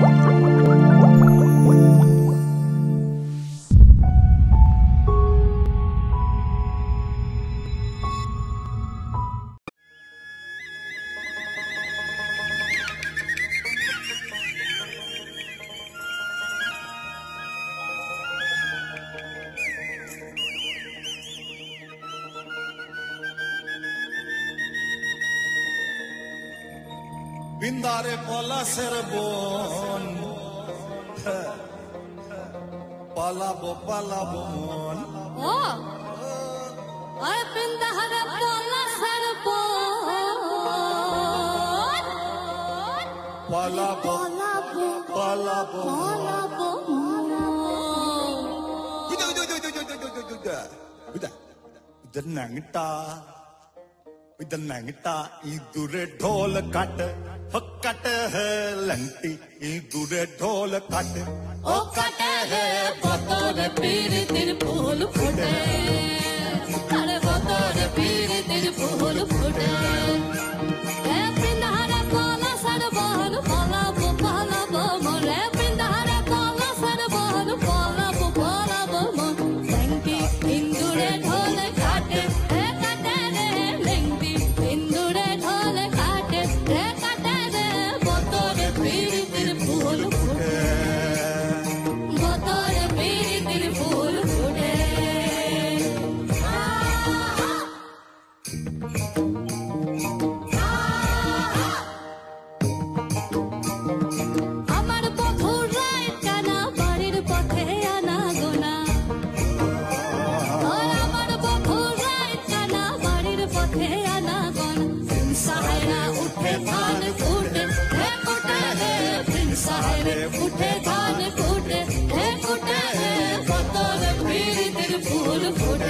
Música বিন্দারে পলাশের বন পালাবো পালাবো মন ও আরে পিন্দাহারে পলাশের বন পালাবো পলাবো পালাবো পলাবো উদা উদা উদা উদা উদা উদা উদা উদা উদা নাংটা विद लंगटा दूरे ढोल कट हो कट है लंगटी दूरे ढोल कट। ओ कट है, बोतोर पीर दिन फूल फुटे। अरे बोतोर पीर दिन फूल उठे धान कूट है कुटे है बिन साहेब। उठे धान कूट है कुटे है बतौर पीर दिल फूल फूटे।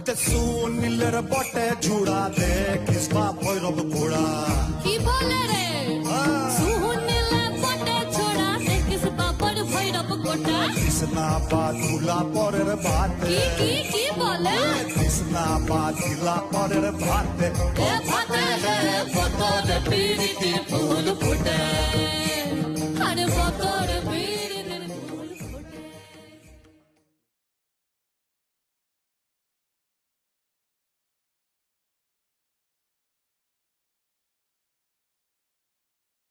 Itse suunnilleen bote jura de kispa poirop pura. Ki bole re? Suunnilleen bote jura de kispa poir poirop kota. Kisna baatula porer baate. Ki ki ki bole? Kisna baatila porer baate. Ke baate re bote de piriti phul pute.